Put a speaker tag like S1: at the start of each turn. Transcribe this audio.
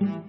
S1: Mm-hmm.